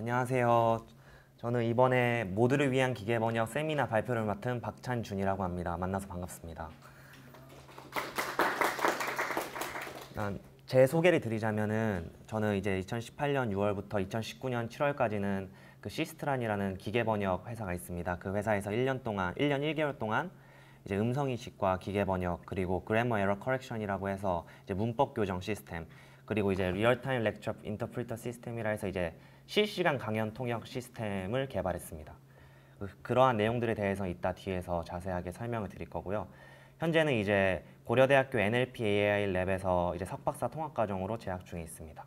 안녕하세요. 저는 이번에 모두를 위한 기계 번역 세미나 발표를 맡은 박찬준이라고 합니다. 만나서 반갑습니다. 제 소개를 드리자면은 저는 이제 2018년 6월부터 2019년 7월까지는 그 Systran이라는 기계 번역 회사가 있습니다. 그 회사에서 1년 동안 1년 1개월 동안 이제 음성 인식과 기계 번역 그리고 grammar error correction이라고 해서 이제 문법 교정 시스템 그리고 이제 real-time lecture interpreter 시스템이라 해서 이제 실시간 강연 통역 시스템을 개발했습니다. 그- 그러한 내용들에 대해서 이따 뒤에서 자세하게 설명을 드릴 거고요. 현재는 이제 고려대학교 NLP AI lab에서 이제 석박사 통합 과정으로 재학 중에 있습니다.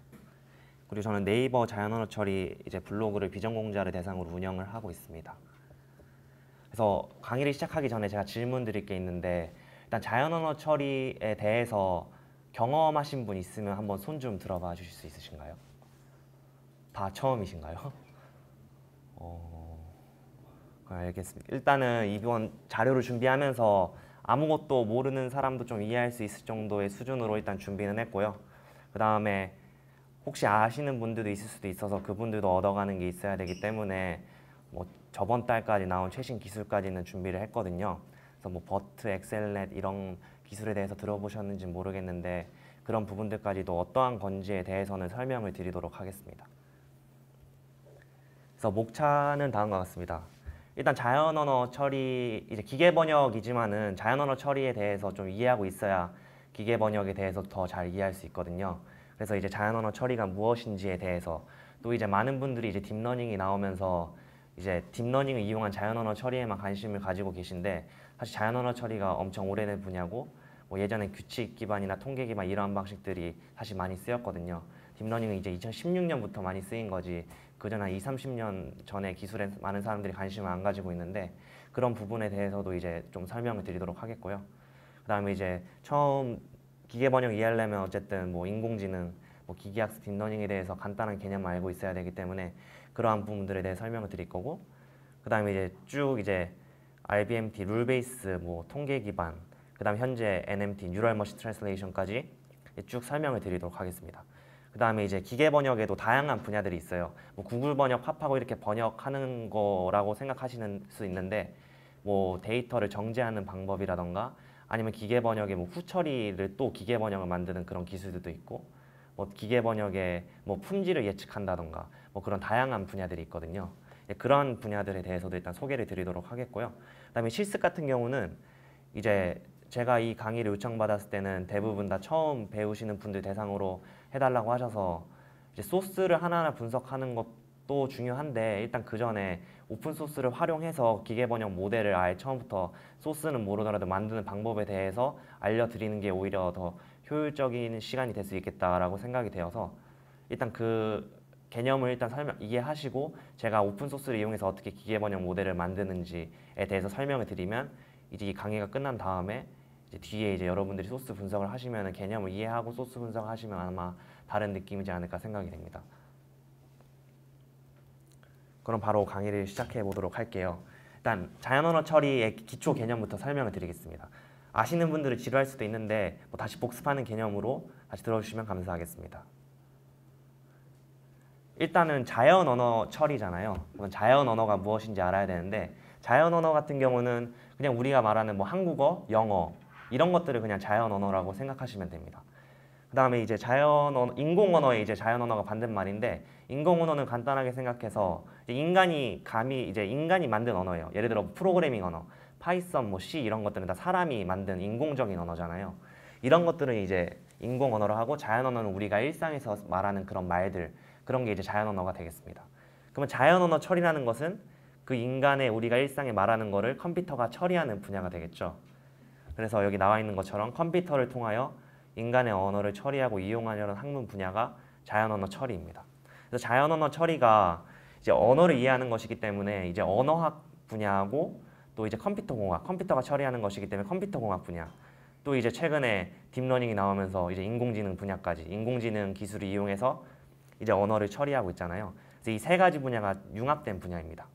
그리고 저는 네이버 자연언어 처리 이제 블로그를 비전공자를 대상으로 운영을 하고 있습니다. 그래서 강의를 시작하기 전에 제가 질문 드릴 게 있는데 일단 자연언어 처리에 대해서 경험하신 분 있으면 한번 손 좀 들어봐 주실 수 있으신가요? 다 처음이신가요? 어, 알겠습니다. 일단은 이번 자료를 준비하면서 아무것도 모르는 사람도 좀 이해할 수 있을 정도의 수준으로 일단 준비는 했고요. 그 다음에 혹시 아시는 분들도 있을 수도 있어서 그분들도 얻어가는 게 있어야 되기 때문에 뭐 저번 달까지 나온 최신 기술까지는 준비를 했거든요. 그래서 뭐 버트, 엑셀넷 이런 기술에 대해서 들어보셨는지 모르겠는데 그런 부분들까지도 어떠한 건지에 대해서는 설명을 드리도록 하겠습니다. 그래서 목차는 다음과 같습니다. 일단 자연 언어 처리 이제 기계 번역이지만은 자연 언어 처리에 대해서 좀 이해하고 있어야 기계 번역에 대해서 더 잘 이해할 수 있거든요. 그래서 이제 자연 언어 처리가 무엇인지에 대해서 또 이제 많은 분들이 이제 deep learning이 나오면서 이제 deep learning을 이용한 자연 언어 처리에만 관심을 가지고 계신데 사실 자연 언어 처리가 엄청 오래된 분야고 뭐 예전에 규칙 기반이나 통계 기반 이러한 방식들이 사실 많이 쓰였거든요. deep learning은 이제 2016년부터 많이 쓰인 거지 그전 한 2, 30년 전에 기술에 많은 사람들이 관심을 안 가지고 있는데 그런 부분에 대해서도 이제 좀 설명을 드리도록 하겠고요. 그다음에 이제 처음 기계 번역 이해하려면 어쨌든 뭐 인공지능, 뭐 기계학습 deep learning에 대해서 간단한 개념을 알고 있어야 되기 때문에 그러한 부분들에 대해 설명을 드릴 거고 그다음에 이제 쭉 이제 RBMT rule base 뭐 통계 기반 그다음 현재 NMT neural machine translation까지 쭉 설명을 드리도록 하겠습니다. 그 다음에 이제 기계 번역에도 다양한 분야들이 있어요. 뭐 구글 번역, 파파고 이렇게 번역하는 거라고 생각하시는 수 있는데 뭐 데이터를 정제하는 방법이라던가 아니면 기계 번역의 뭐 후처리를 또 기계 번역을 만드는 그런 기술들도 있고 뭐 기계 번역의 뭐 품질을 예측한다던가 뭐 그런 다양한 분야들이 있거든요. 예, 그런 분야들에 대해서도 일단 소개를 드리도록 하겠고요. 그다음에 실습 같은 경우는 이제 제가 이 강의를 요청받았을 때는 대부분 다 처음 배우시는 분들 대상으로 해달라고 하셔서 이제 소스를 하나하나 분석하는 것도 중요한데 일단 그 전에 open source를 활용해서 기계 번역 모델을 아예 처음부터 소스는 모르더라도 만드는 방법에 대해서 알려드리는 게 오히려 더 효율적인 시간이 될 수 있겠다라고 생각이 되어서 일단 그 개념을 일단 설명 이해하시고 제가 open source를 이용해서 어떻게 기계 번역 모델을 만드는지에 대해서 설명을 드리면 이제 이 강의가 끝난 다음에 이제 뒤에 이제 여러분들이 소스 분석을 하시면 개념을 이해하고 소스 분석하시면 아마 다른 느낌이지 않을까 생각이 됩니다. 그럼 바로 강의를 시작해 보도록 할게요. 일단 자연언어 처리의 기초 개념부터 설명을 드리겠습니다. 아시는 분들은 지루할 수도 있는데 뭐 다시 복습하는 개념으로 다시 들어주시면 감사하겠습니다. 일단은 자연 언어 처리잖아요. 자연 언어가 무엇인지 알아야 되는데 자연 언어 같은 경우는 그냥 우리가 말하는 뭐 한국어, 영어 이런 것들을 그냥 자연 언어라고 생각하시면 됩니다. 그 다음에 이제 자연 언어, 인공 언어에 이제 자연 언어가 반대말인데 인공 언어는 간단하게 생각해서 인간이 감히 이제 인간이 만든 언어예요. 예를 들어 프로그래밍 언어, Python, 뭐 C 이런 것들은 다 사람이 만든 인공적인 언어잖아요. 이런 것들은 이제 인공 언어로 하고 자연 언어는 우리가 일상에서 말하는 그런 말들 그런 게 이제 자연 언어가 되겠습니다. 그러면 자연 언어 처리라는 것은 그 인간의 우리가 일상에 말하는 거를 컴퓨터가 처리하는 분야가 되겠죠. 그래서 여기 나와 있는 것처럼 컴퓨터를 통하여 인간의 언어를 처리하고 이용하려는 학문 분야가 자연 언어 처리입니다. 그래서 자연 언어 처리가 이제 언어를 이해하는 것이기 때문에 이제 언어학 분야하고 또 이제 컴퓨터 공학, 컴퓨터가 처리하는 것이기 때문에 컴퓨터 공학 분야. 또 이제 최근에 딥러닝이 나오면서 이제 인공지능 분야까지 인공지능 기술을 이용해서 이제 언어를 처리하고 있잖아요. 그래서 이 세 가지 분야가 융합된 분야입니다.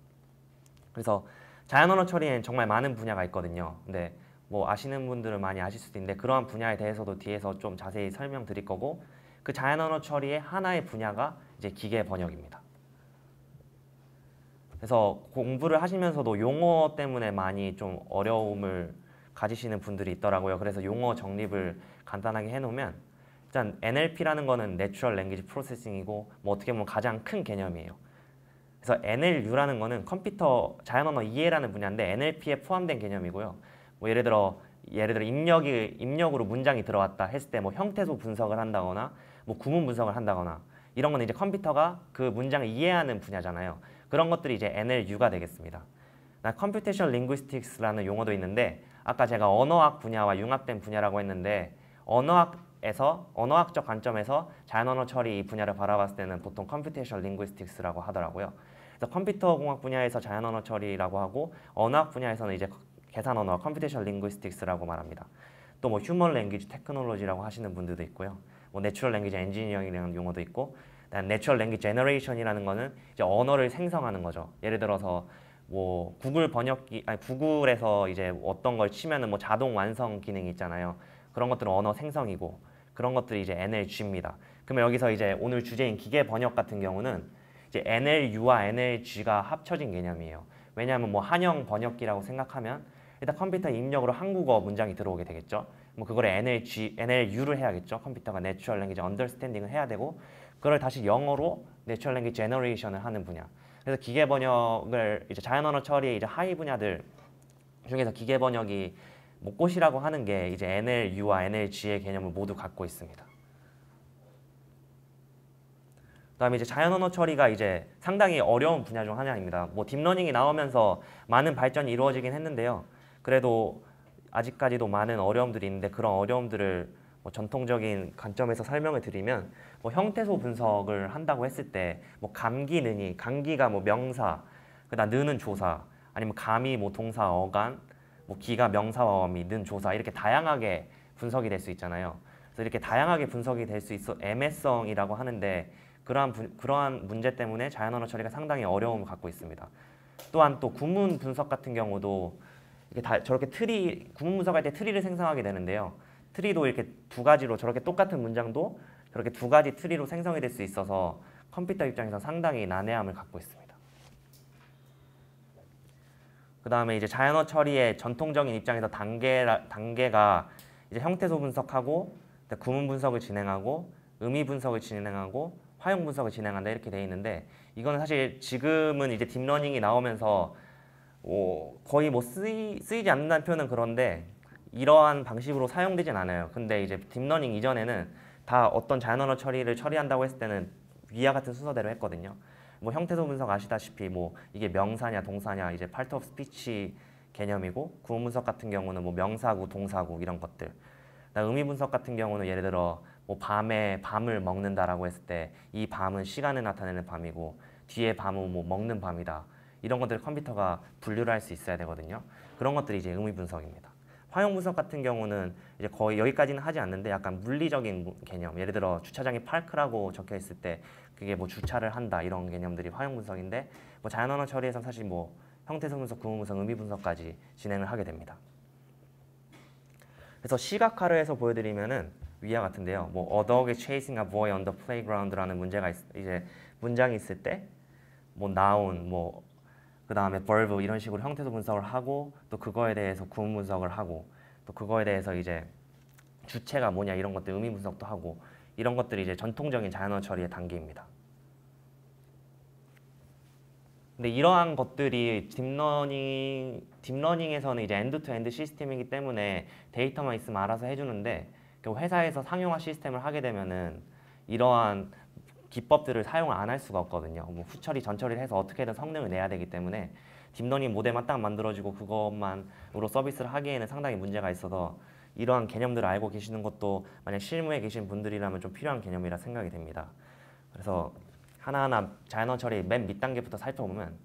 그래서 자연 언어 처리에는 정말 많은 분야가 있거든요. 근데 뭐 아시는 분들은 많이 아실 수도 있는데 그러한 분야에 대해서도 뒤에서 좀 자세히 설명드릴 거고 그 자연 언어 처리의 하나의 분야가 이제 기계 번역입니다. 그래서 공부를 하시면서도 용어 때문에 많이 좀 어려움을 가지시는 분들이 있더라고요. 그래서 용어 정립을 간단하게 해놓으면 일단 NLP라는 거는 Natural Language Processing이고 뭐 어떻게 보면 가장 큰 개념이에요. 그래서 NLU라는 거는 컴퓨터 자연 언어 이해라는 분야인데 NLP에 포함된 개념이고요. 뭐 예를 들어 예를 들어 입력이 입력으로 문장이 들어왔다 했을 때 뭐 형태소 분석을 한다거나 뭐 구문 분석을 한다거나 이런 거는 이제 컴퓨터가 그 문장을 이해하는 분야잖아요. 그런 것들이 이제 NLU가 되겠습니다. 나 Computational Linguistics라는 용어도 있는데 아까 제가 언어학 분야와 융합된 분야라고 했는데 언어학에서 언어학적 관점에서 자연언어 처리 이 분야를 바라봤을 때는 보통 Computational Linguistics라고 하더라고요. 그래서 컴퓨터 공학 분야에서 자연언어 처리라고 하고 언어학 분야에서는 이제 계산 언어 Computational Linguistics라고 말합니다. 또뭐 Human Language Technology라고 하시는 분들도 있고요. 뭐 Natural Language Engineering이라는 용어도 있고 Natural Language Generation이라는 거는 이제 언어를 생성하는 거죠. 예를 들어서 뭐 구글 번역기 아니 구글에서 이제 어떤 걸 치면은 뭐 자동 완성 기능이 있잖아요. 그런 것들은 언어 생성이고 그런 것들이 이제 NLG입니다. 그러면 여기서 이제 오늘 주제인 기계 번역 같은 경우는 이제 NLU와 NLG가 합쳐진 개념이에요. 왜냐하면 뭐 한영 번역기라고 생각하면 일단 컴퓨터 입력으로 한국어 문장이 들어오게 되겠죠. 뭐 그거를 NLG, NLU를 해야겠죠. 컴퓨터가 Natural Language Understanding을 해야 되고 그걸 다시 영어로 Natural Language Generation을 하는 분야. 그래서 기계 번역을 이제 자연 언어 처리의 이제 하위 분야들 중에서 기계 번역이 뭐 꽃이라고 하는 게 이제 NLU와 NLG의 개념을 모두 갖고 있습니다. 그다음에 이제 자연 언어 처리가 이제 상당히 어려운 분야 중 하나입니다. 뭐 딥러닝이 나오면서 많은 발전이 이루어지긴 했는데요. 그래도 아직까지도 많은 어려움들이 있는데 그런 어려움들을 뭐 전통적인 관점에서 설명을 드리면 뭐 형태소 분석을 한다고 했을 때 뭐 감기 는이 감기가 뭐 명사 그다음 는은 조사 아니면 감이 뭐 동사 어간 뭐 기가 명사와 어미 는 조사 이렇게 다양하게 분석이 될 수 있잖아요. 그래서 이렇게 다양하게 분석이 될 수 있어 애매성이라고 하는데 그러한 부, 그러한 문제 때문에 자연 언어 처리가 상당히 어려움을 갖고 있습니다. 또한 또 구문 분석 같은 경우도 이게 다 저렇게 트리 구문 분석할 때 트리를 생성하게 되는데요. 트리도 이렇게 두 가지로 저렇게 똑같은 문장도 저렇게 두 가지 트리로 생성이 될 수 있어서 컴퓨터 입장에서 상당히 난해함을 갖고 있습니다. 그 다음에 이제 자연어 처리의 전통적인 입장에서 단계 단계가 이제 형태소 분석하고 구문 분석을 진행하고 의미 분석을 진행하고 화용 분석을 진행한다 이렇게 돼 있는데 이거는 사실 지금은 이제 딥러닝이 나오면서 어, 거의 뭐 쓰이, 쓰이지 않는다는 표현은 그런데 이러한 방식으로 사용되진 않아요. 근데 이제 딥러닝 이전에는 다 어떤 자연 언어 처리를 처리한다고 했을 때는 위와 같은 순서대로 했거든요. 뭐 형태소 분석 아시다시피 뭐 이게 명사냐 동사냐 이제 part of speech 개념이고 구문 분석 같은 경우는 뭐 명사구 동사구 이런 것들. 의미 분석 같은 경우는 예를 들어 뭐 밤에 밤을 먹는다라고 했을 때 이 밤은 시간을 나타내는 밤이고 뒤에 밤은 뭐 먹는 밤이다. 이런 것들 컴퓨터가 분류를 할 수 있어야 되거든요. 그런 것들이 이제 의미 분석입니다. 화용 분석 같은 경우는 이제 거의 여기까지는 하지 않는데 약간 물리적인 개념. 예를 들어 주차장에 파크라고 적혀 있을 때 그게 뭐 주차를 한다 이런 개념들이 화용 분석인데 뭐 자연 언어 처리에서 사실 뭐 형태소 분석, 구문 분석, 의미 분석까지 진행을 하게 됩니다. 그래서 시각화를 해서 보여드리면은 위와 같은데요. 뭐 a dog chasing a boy on the playground라는 문제가 있, 이제 문장이 있을 때뭐 noun, 뭐 그 다음에 verb 이런 식으로 형태소 분석을 하고 또 그거에 대해서 구문 분석을 하고 또 그거에 대해서 이제 주체가 뭐냐 이런 것들 의미 분석도 하고 이런 것들이 이제 전통적인 자연어 처리의 단계입니다. 근데 이러한 것들이 딥러닝 딥러닝에서는 이제 end to end 시스템이기 때문에 데이터만 있으면 알아서 해주는데 회사에서 상용화 시스템을 하게 되면은 이러한 기법들을 사용을 안할 수가 없거든요. 뭐 후처리, 전처리를 해서 어떻게든 성능을 내야 되기 때문에 딥러닝 모델만 딱 만들어지고 그것만으로 서비스를 하기에는 상당히 문제가 있어서 이러한 개념들을 알고 계시는 것도 만약 실무에 계신 분들이라면 좀 필요한 개념이라 생각이 됩니다. 그래서 하나하나 자연어 처리 맨 밑단계부터 살펴보면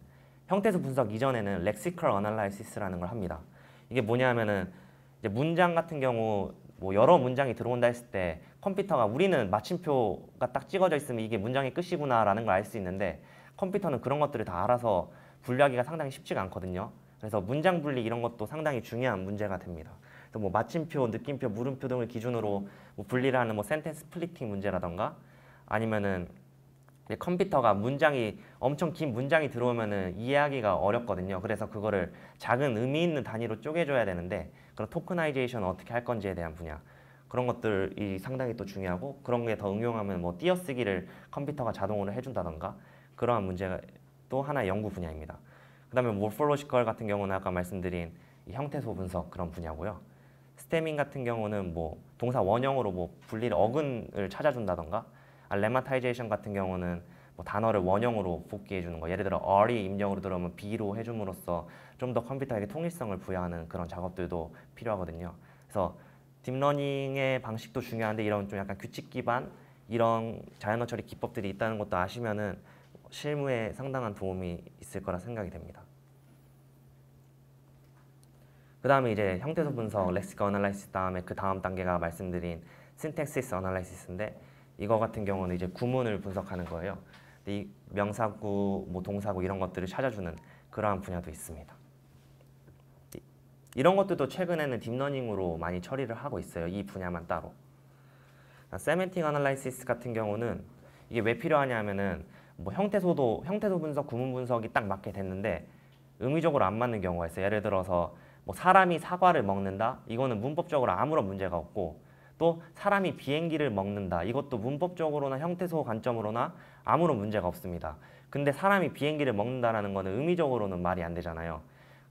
형태소 분석 이전에는 렉시컬 어널라이시스라는 걸 합니다. 이게 뭐냐면은 이제 문장 같은 경우 뭐 여러 문장이 들어온다 했을 때 컴퓨터가 우리는 마침표가 딱 찍어져 있으면 이게 문장의 끝이구나라는 걸 알 수 있는데 컴퓨터는 그런 것들을 다 알아서 분류하기가 상당히 쉽지가 않거든요. 그래서 문장 분리 이런 것도 상당히 중요한 문제가 됩니다. 그래서 뭐 마침표, 느낌표, 물음표 등을 기준으로 뭐 분리를 하는 뭐 sentence splitting 문제라던가 아니면은 컴퓨터가 문장이 엄청 긴 문장이 들어오면은 이해하기가 어렵거든요. 그래서 그거를 작은 의미 있는 단위로 쪼개줘야 되는데 그런 tokenization 어떻게 할 건지에 대한 분야 그런 것들이 상당히 또 중요하고 그런 게 더 응용하면 뭐 띄어쓰기를 컴퓨터가 자동으로 해준다던가 그러한 문제가 또 하나의 연구 분야입니다. 그 다음에 morphological 같은 경우는 아까 말씀드린 이 형태소 분석 그런 분야고요. stemming 같은 경우는 뭐 동사 원형으로 뭐 분리를 어근을 찾아준다던가 아, lemmatization 같은 경우는 뭐 단어를 원형으로 복귀해 주는 거 예를 들어 are이 입력으로 들어오면 be로 해줌으로써 좀 더 컴퓨터에게 통일성을 부여하는 그런 작업들도 필요하거든요. 그래서 딥러닝의 방식도 중요한데 이런 좀 약간 규칙 기반 이런 자연어 처리 기법들이 있다는 것도 아시면은 실무에 상당한 도움이 있을 거라 생각이 됩니다. 그 다음에 이제 형태소 분석, lexical analysis 다음에 그 다음 단계가 말씀드린 syntax analysis인데 이거 같은 경우는 이제 구문을 분석하는 거예요. 이 명사구, 뭐 동사구 이런 것들을 찾아주는 그러한 분야도 있습니다. 이런 것들도 최근에는 딥러닝으로 많이 처리를 하고 있어요. 이 분야만 따로. semantic analysis 같은 경우는 이게 왜 필요하냐면은 뭐 형태소도 형태소 분석, 구문 분석이 딱 맞게 됐는데 의미적으로 안 맞는 경우가 있어요. 예를 들어서 뭐 사람이 사과를 먹는다. 이거는 문법적으로 아무런 문제가 없고 또 사람이 비행기를 먹는다. 이것도 문법적으로나 형태소 관점으로나 아무런 문제가 없습니다. 근데 사람이 비행기를 먹는다라는 거는 의미적으로는 말이 안 되잖아요.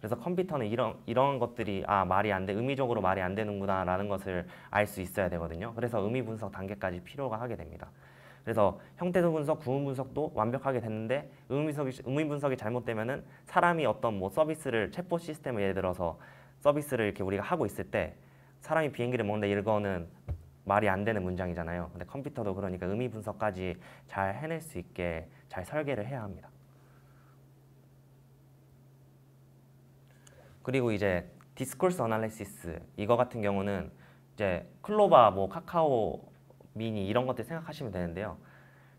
그래서 컴퓨터는 이런 이런 것들이 아 말이 안 돼, 의미적으로 말이 안 되는구나라는 것을 알 수 있어야 되거든요. 그래서 의미 분석 단계까지 필요가 하게 됩니다. 그래서 형태소 분석, 구문 분석도 완벽하게 됐는데 의미 분석이, 잘못되면은 사람이 어떤 뭐 서비스를 챗봇 시스템을 예를 들어서 서비스를 이렇게 우리가 하고 있을 때 사람이 비행기를 먹는다 이거는 말이 안 되는 문장이잖아요. 근데 컴퓨터도 그러니까 의미 분석까지 잘 해낼 수 있게 잘 설계를 해야 합니다. 그리고 이제 디스코스 어널리시스 이거 같은 경우는 이제 클로바, 뭐 카카오, 미니 이런 것들 생각하시면 되는데요.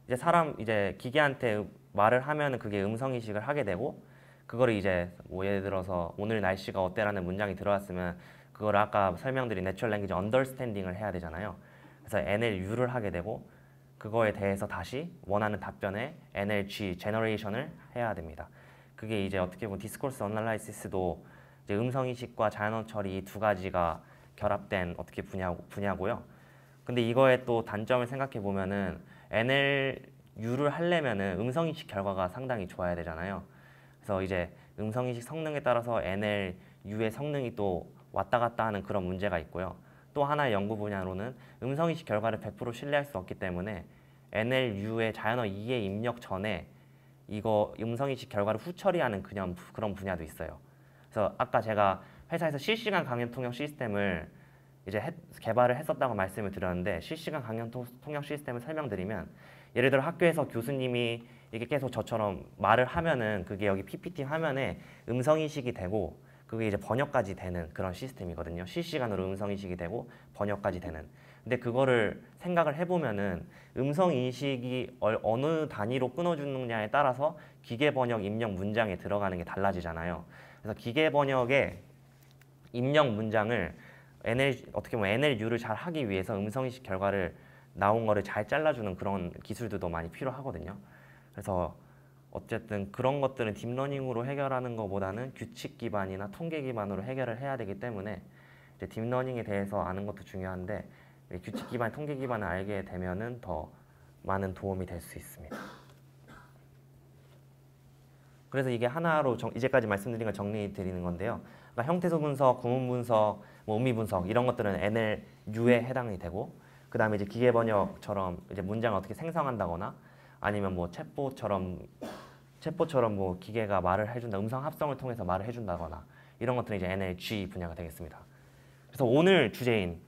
이제 사람 이제 기계한테 말을 하면은 그게 음성 인식을 하게 되고 그거를 이제 뭐 예를 들어서 오늘 날씨가 어때라는 문장이 들어왔으면 그걸 아까 설명드린 natural language understanding을 해야 되잖아요. 그래서 NLU를 하게 되고 그거에 대해서 다시 원하는 답변에 NLG generation을 해야 됩니다. 그게 이제 어떻게 보면 discourse analysis도 음성 인식과 자연어 처리 두 가지가 결합된 어떻게 분야 분야고요. 근데 이거의 또 단점을 생각해 보면은 NLU를 하려면은 음성 인식 결과가 상당히 좋아야 되잖아요. 그래서 이제 음성 인식 성능에 따라서 NLU의 성능이 또 왔다 갔다 하는 그런 문제가 있고요. 또 하나의 연구 분야로는 음성 인식 결과를 100% 신뢰할 수 없기 때문에 NLU의 자연어 2의 입력 전에 이거 음성 인식 결과를 후처리하는 그냥 그런 분야도 있어요. 그래서 아까 제가 회사에서 실시간 강연 통역 시스템을 이제 해, 개발을 했었다고 말씀을 드렸는데 실시간 강연 통역 시스템을 설명드리면 예를 들어 학교에서 교수님이 이게 계속 저처럼 말을 하면은 그게 여기 PPT 화면에 음성 인식이 되고 그게 이제 번역까지 되는 그런 시스템이거든요. 실시간으로 음성 인식이 되고 번역까지 되는. 근데 그거를 생각을 해보면은 음성 인식이 어느 단위로 끊어주느냐에 따라서 기계 번역 입력 문장에 들어가는 게 달라지잖아요. 그래서 기계 번역의 입력 문장을 NL 어떻게 보면 NLU를 잘 하기 위해서 음성 인식 결과를 나온 거를 잘 잘라주는 그런 기술들도 많이 필요하거든요. 그래서 어쨌든 그런 것들은 딥러닝으로 해결하는 것보다는 규칙 기반이나 통계 기반으로 해결을 해야 되기 때문에 이제 딥러닝에 대해서 아는 것도 중요한데 규칙 기반, 통계 기반을 알게 되면은 더 많은 도움이 될 수 있습니다. 그래서 이게 하나로 정, 이제까지 말씀드린 걸 정리해 드리는 건데요. 그러니까 형태소 분석, 구문 분석, 뭐 의미 분석 이런 것들은 NLU에 해당이 되고 그 다음에 이제 기계 번역처럼 이제 문장을 어떻게 생성한다거나 아니면 뭐 챗봇처럼 챗봇처럼 뭐 기계가 말을 해준다 음성 합성을 통해서 말을 해준다거나 이런 것들은 이제 NLG 분야가 되겠습니다. 그래서 오늘 주제인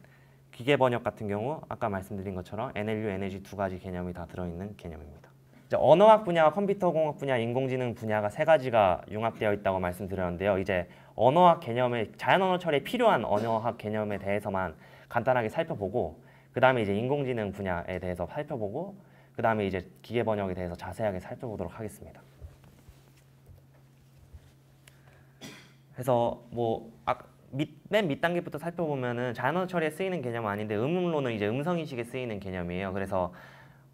기계 번역 같은 경우 아까 말씀드린 것처럼 NLU, NLG 두 가지 개념이 다 들어있는 개념입니다. 이제 언어학 분야와 컴퓨터 공학 분야, 인공지능 분야가 세 가지가 융합되어 있다고 말씀드렸는데요. 이제 언어학 개념의 자연 언어 처리에 필요한 언어학 개념에 대해서만 간단하게 살펴보고 그 다음에 이제 인공지능 분야에 대해서 살펴보고 그 다음에 이제 기계 번역에 대해서 자세하게 살펴보도록 하겠습니다. 그래서 뭐 아, 밑, 맨 밑단계부터 살펴보면은 자연어 처리에 쓰이는 개념은 아닌데 음음론은 이제 음성 인식에 쓰이는 개념이에요. 그래서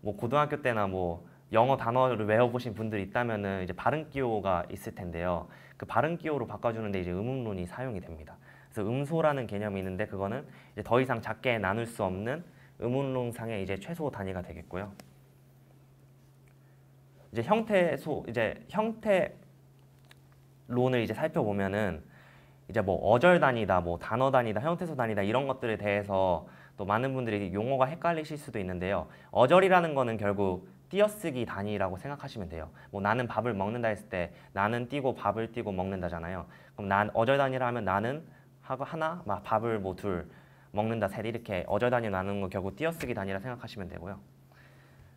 뭐 고등학교 때나 뭐 영어 단어를 외워보신 분들이 있다면은 이제 발음 기호가 있을 텐데요. 그 발음 기호로 바꿔주는데 이제 음음론이 사용이 됩니다. 그래서 음소라는 개념이 있는데 그거는 이제 더 이상 작게 나눌 수 없는 음운론상의 이제 최소 단위가 되겠고요. 이제 형태소 이제 형태론을 이제 살펴보면은 이제 뭐 어절 단위다, 뭐 단어 단위다, 형태소 단위다 이런 것들에 대해서 또 많은 분들이 용어가 헷갈리실 수도 있는데요. 어절이라는 거는 결국 띄어쓰기 단위라고 생각하시면 돼요. 뭐 나는 밥을 먹는다 했을 때 나는 띄고 밥을 띄고 먹는다잖아요. 그럼 난 어절 단위라 하면 나는 하고 하나, 막 밥을 뭐 둘 먹는다 셋 이렇게 어절 단위 나누는 거 결국 띄어쓰기 단위라 생각하시면 되고요.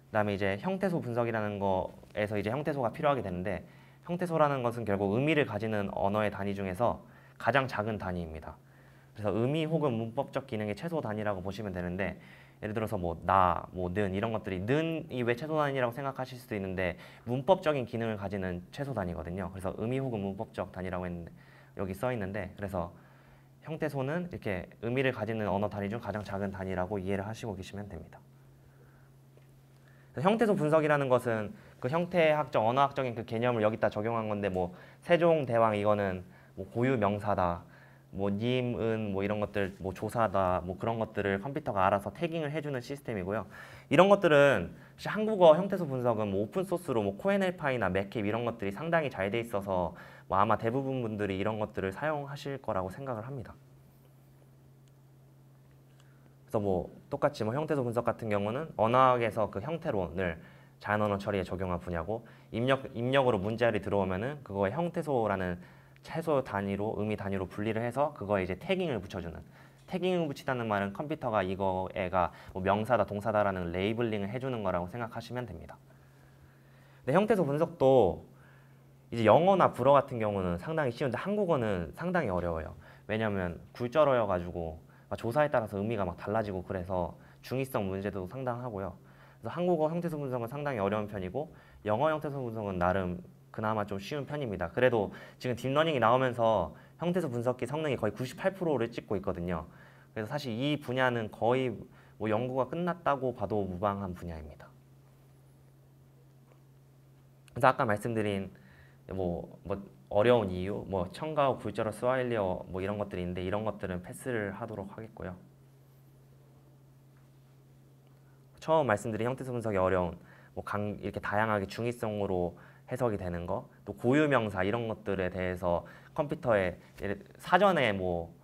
그다음에 이제 형태소 분석이라는 거에서 이제 형태소가 필요하게 되는데 형태소라는 것은 결국 의미를 가지는 언어의 단위 중에서 가장 작은 단위입니다. 그래서 의미 혹은 문법적 기능의 최소 단위라고 보시면 되는데 예를 들어서 뭐 나, 뭐 는 이런 것들이 는이 왜 최소 단위라고 생각하실 수도 있는데 문법적인 기능을 가지는 최소 단위거든요. 그래서 의미 혹은 문법적 단위라고 했는데 여기 써 있는데 그래서 형태소는 이렇게 의미를 가지는 언어 단위 중 가장 작은 단위라고 이해를 하시고 계시면 됩니다. 형태소 분석이라는 것은 그 형태학적 언어학적인 그 개념을 여기다 적용한 건데 뭐 세종 대왕 이거는 뭐 고유 명사다. 뭐 님, 은, 뭐 이런 것들, 뭐 조사다, 뭐 그런 것들을 컴퓨터가 알아서 tagging을 해주는 시스템이고요. 이런 것들은 한국어 형태소 분석은 뭐 오픈 소스로 뭐 KoNLPy나 MeCab 이런 것들이 상당히 잘 돼 있어서 뭐 아마 대부분 분들이 이런 것들을 사용하실 거라고 생각을 합니다. 그래서 뭐 똑같이 뭐 형태소 분석 같은 경우는 언어학에서 그 형태론을 자연언어 처리에 적용한 분야고 입력 입력으로 문자열이 들어오면은 그거에 형태소라는 최소 단위로 의미 단위로 분리를 해서 그거에 이제 태깅을 붙여주는 태깅을 붙이다는 말은 컴퓨터가 이거에가 뭐 명사다 동사다라는 레이블링을 해주는 거라고 생각하시면 됩니다. 근데 형태소 분석도 이제 영어나 불어 같은 경우는 상당히 쉬운데 한국어는 상당히 어려워요. 왜냐하면 굴절어여 가지고 조사에 따라서 의미가 막 달라지고 그래서 중의성 문제도 상당하고요. 그래서 한국어 형태소 분석은 상당히 어려운 편이고 영어 형태소 분석은 나름 그나마 좀 쉬운 편입니다. 그래도 지금 딥러닝이 나오면서 형태소 분석기 성능이 거의 98%를 찍고 있거든요. 그래서 사실 이 분야는 거의 뭐 연구가 끝났다고 봐도 무방한 분야입니다. 그래서 아까 말씀드린 뭐, 뭐 어려운 이유, 뭐 첨가어, 굴절어, 스와힐리어 뭐 이런 것들이 있는데 이런 것들은 패스를 하도록 하겠고요. 처음 말씀드린 형태소 분석이 어려운 뭐 강, 이렇게 다양하게 중의성으로 해석이 되는 거, 또 고유명사 이런 것들에 대해서 컴퓨터에 사전에 뭐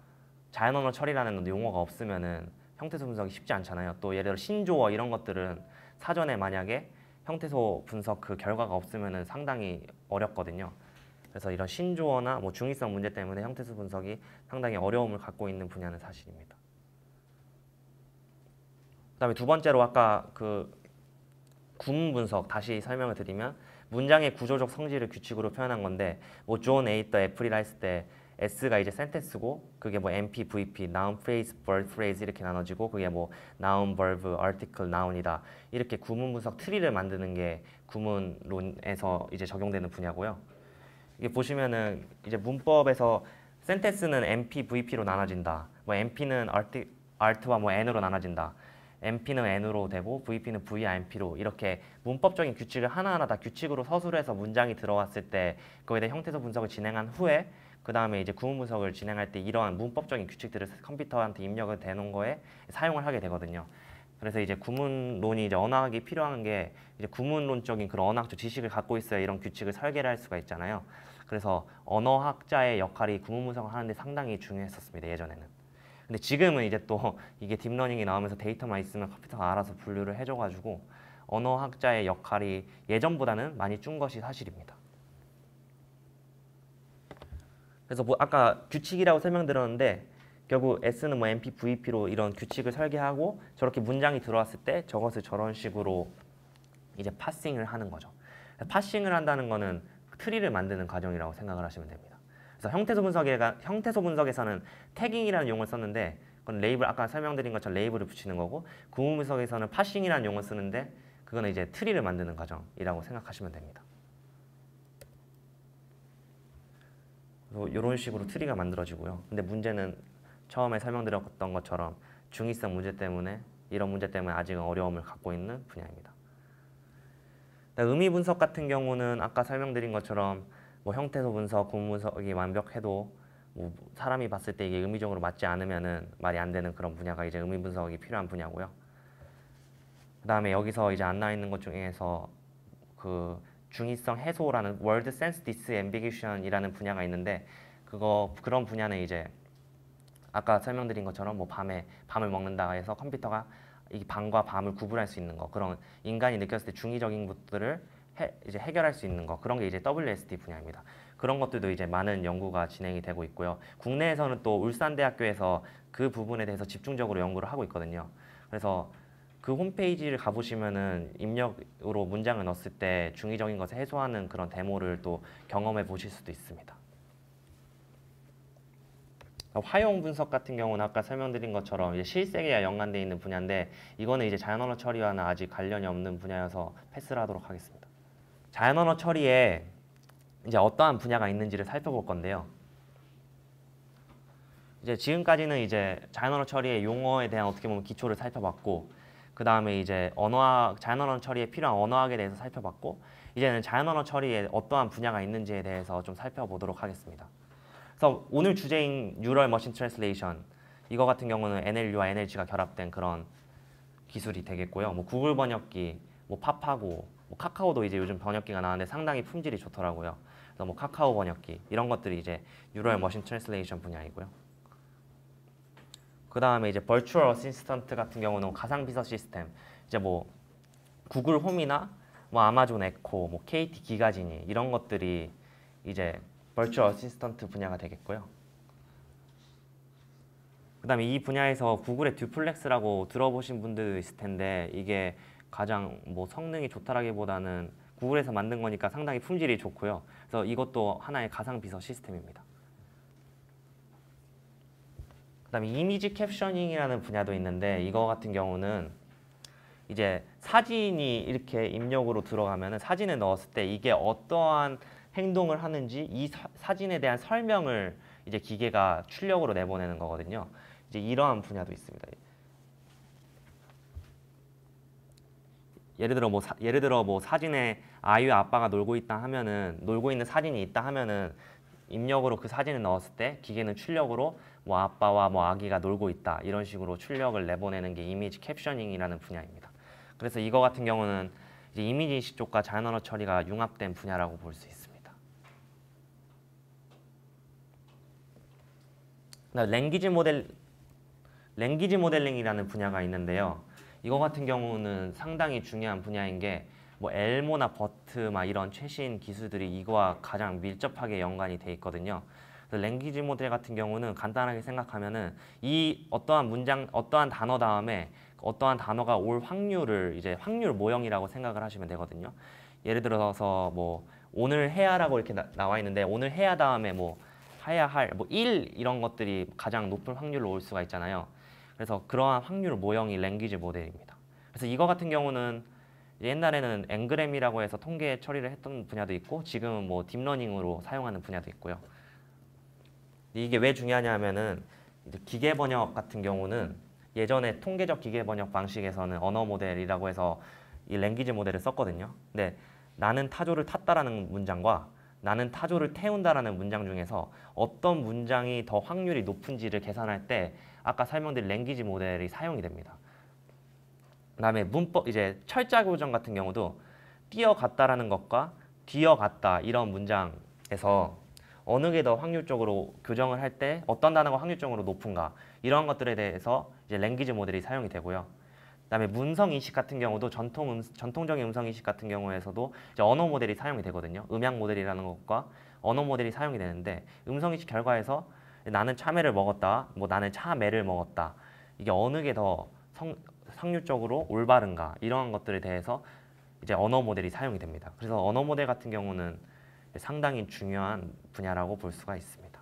자연언어 처리라는 용어가 없으면은 형태소 분석이 쉽지 않잖아요. 또 예를 들어 신조어 이런 것들은 사전에 만약에 형태소 분석 그 결과가 없으면은 상당히 어렵거든요. 그래서 이런 신조어나 뭐 중의성 문제 때문에 형태소 분석이 상당히 어려움을 갖고 있는 분야는 사실입니다. 그다음에 두 번째로 아까 그 구문 분석 다시 설명을 드리면 문장의 구조적 성질을 규칙으로 표현한 건데 뭐 John ate an apple이라 했을 때 S가 이제 sentence고 그게 뭐 NP, VP, noun phrase, verb phrase 이렇게 나눠지고 그게 뭐 noun, verb, article, noun이다 이렇게 구문 분석 트리를 만드는 게 구문론에서 이제 적용되는 분야고요. 이게 보시면은 이제 문법에서 sentence는 NP, VP로 나눠진다. 뭐 art, art와 뭐 N으로 나눠진다. NP는 N으로 되고 VP는 VIMP로 이렇게 문법적인 규칙을 하나하나 다 규칙으로 서술해서 문장이 들어왔을 때 그거에 대해 형태소 분석을 진행한 후에 그 다음에 이제 구문 분석을 진행할 때 이러한 문법적인 규칙들을 컴퓨터한테 입력을 되는 거에 사용을 하게 되거든요. 그래서 이제 구문론이 이제 언어학이 필요한 게 이제 구문론적인 그런 언어학적 지식을 갖고 있어야 이런 규칙을 설계를 할 수가 있잖아요. 그래서 언어학자의 역할이 구문 분석을 하는데 상당히 중요했었습니다. 예전에는. 근데 지금은 이제 또 이게 딥러닝이 나오면서 데이터만 있으면 컴퓨터가 알아서 분류를 해줘가지고 언어학자의 역할이 예전보다는 많이 준 것이 사실입니다. 그래서 뭐 아까 규칙이라고 설명드렸는데 결국 S는 뭐 NP, VP로 이런 규칙을 설계하고 저렇게 문장이 들어왔을 때 저것을 저런 식으로 이제 parsing을 하는 거죠. parsing을 한다는 거는 트리를 만드는 과정이라고 생각을 하시면 됩니다. 그래서 형태소 분석에 형태소 분석에서는 tagging이라는 용어를 썼는데 그건 레이블 아까 설명드린 것처럼 레이블을 붙이는 거고 구문 분석에서는 parsing이라는 용어를 쓰는데 그거는 이제 트리를 만드는 과정이라고 생각하시면 됩니다. 이런 식으로 트리가 만들어지고요. 근데 문제는 처음에 설명드렸던 것처럼 중의성 문제 때문에 이런 문제 때문에 아직은 어려움을 갖고 있는 분야입니다. 의미 분석 같은 경우는 아까 설명드린 것처럼 뭐 형태소 분석, 구문 분석이 완벽해도 뭐 사람이 봤을 때 이게 의미적으로 맞지 않으면은 말이 안 되는 그런 분야가 이제 의미 분석이 필요한 분야고요. 그다음에 여기서 이제 안 나와 있는 것 중에서 그 중의성 해소라는 Word Sense Disambiguation이라는 분야가 있는데 그거 그런 분야는 이제 아까 설명드린 것처럼 뭐 밤에 밤을 먹는다 해서 컴퓨터가 이 밤과 밤을 구분할 수 있는 거 그런 인간이 느꼈을 때 중의적인 것들을 해, 이제 해결할 수 있는 거 그런 게 이제 WSD 분야입니다. 그런 것들도 이제 많은 연구가 진행이 되고 있고요. 국내에서는 또 울산대학교에서 그 부분에 대해서 집중적으로 연구를 하고 있거든요. 그래서 그 홈페이지를 가보시면은 입력으로 문장을 넣었을 때 중의적인 것을 해소하는 그런 데모를 또 경험해 보실 수도 있습니다. 화용 분석 같은 경우는 아까 설명드린 것처럼 이제 실생애와 연관되어 있는 분야인데 이거는 이제 자연 언어 처리와는 아직 관련이 없는 분야여서 패스를 하도록 하겠습니다. 자연 언어 처리에 이제 어떠한 분야가 있는지를 살펴볼 건데요. 이제 지금까지는 이제 자연 언어 처리의 용어에 대한 어떻게 보면 기초를 살펴봤고 그 다음에 이제 언어학 자연 언어 처리에 필요한 언어학에 대해서 살펴봤고 이제는 자연 언어 처리에 어떠한 분야가 있는지에 대해서 좀 살펴보도록 하겠습니다. 그래서 오늘 주제인 Neural Machine Translation 이거 같은 경우는 NLU와 NLG가 결합된 그런 기술이 되겠고요. 뭐 구글 번역기, 뭐 팝하고, 뭐 카카오도 이제 요즘 번역기가 나왔는데 상당히 품질이 좋더라고요. 그래서 뭐 카카오 번역기 이런 것들이 이제 Neural Machine Translation 분야이고요. 그 다음에 이제 Virtual Assistant 같은 경우는 가상 비서 시스템 이제 뭐 구글 홈이나 뭐 아마존 에코, 뭐 KT 기가진이 이런 것들이 이제 벌추 어시스턴트 분야가 되겠고요. 그 다음에 이 분야에서 구글의 듀플렉스라고 들어보신 분들도 있을 텐데 이게 가장 뭐 성능이 좋다라기보다는 구글에서 만든 거니까 상당히 품질이 좋고요. 그래서 이것도 하나의 가상 비서 시스템입니다. 그 다음에 이미지 캡셔닝이라는 분야도 있는데 이거 같은 경우는 이제 사진이 이렇게 입력으로 들어가면 사진을 넣었을 때 이게 어떠한 행동을 하는지 이 사, 진에 대한 설명을 이제 기계가 출력으로 내보내는 거거든요. 이제 이러한 분야도 있습니다. 예를 들어 뭐 사, 예를 들어 뭐 사진에 아이와 아빠가 놀고 있다 하면은 놀고 있는 사진이 있다 하면은 입력으로 그 사진을 넣었을 때 기계는 출력으로 뭐 아빠와 뭐 아기가 놀고 있다 이런 식으로 출력을 내보내는 게 이미지 캡셔닝이라는 분야입니다. 그래서 이거 같은 경우는 이제 이미지 인식 쪽과 자연 언어 처리가 융합된 분야라고 볼 수 있습니다. 랭귀지 모델 랭귀지 모델링이라는 분야가 있는데요. 이거 같은 경우는 상당히 중요한 분야인 게 뭐 엘모나 버트 막 이런 최신 기술들이 이거와 가장 밀접하게 연관이 돼 있거든요. 랭귀지 모델 같은 경우는 간단하게 생각하면은 이 어떠한 문장 어떠한 단어 다음에 어떠한 단어가 올 확률을 이제 확률 모형이라고 생각을 하시면 되거든요. 예를 들어서 뭐 오늘 해야라고 이렇게 나, 와 있는데 오늘 해야 다음에 뭐 해야 할 뭐 일 이런 것들이 가장 높은 확률로 올 수가 있잖아요. 그래서 그러한 확률 모형이 language model입니다. 그래서 이거 같은 경우는 옛날에는 n-gram이라고 해서 통계 처리를 했던 분야도 있고 지금은 뭐 딥러닝으로 사용하는 분야도 있고요. 이게 왜 중요하냐 하면은 기계 번역 같은 경우는 예전에 통계적 기계 번역 방식에서는 언어 모델이라고 해서 이 랭귀지 모델을 썼거든요. 근데 나는 타조를 탔다라는 문장과 나는 타조를 태운다라는 문장 중에서 어떤 문장이 더 확률이 높은지를 계산할 때 아까 설명드린 랭귀지 모델이 사용이 됩니다. 그다음에 문법 이제 철자 교정 같은 경우도 뛰어갔다라는 것과 뛰어갔다 이런 문장에서 어느 게 더 확률적으로 교정을 할 때 어떤 단어가 확률적으로 높은가 이런 것들에 대해서 이제 랭귀지 모델이 사용이 되고요. 그다음에 문성 인식 같은 경우도 전통 음, 전통적인 음성 인식 같은 경우에서도 이제 언어 모델이 사용이 되거든요. 음향 모델이라는 것과 언어 모델이 사용이 되는데 음성 인식 결과에서 나는 참외를 먹었다, 뭐 나는 참외를 먹었다. 이게 어느 게 더 상률적으로 올바른가 이러한 것들에 대해서 이제 언어 모델이 사용이 됩니다. 그래서 언어 모델 같은 경우는 상당히 중요한 분야라고 볼 수가 있습니다.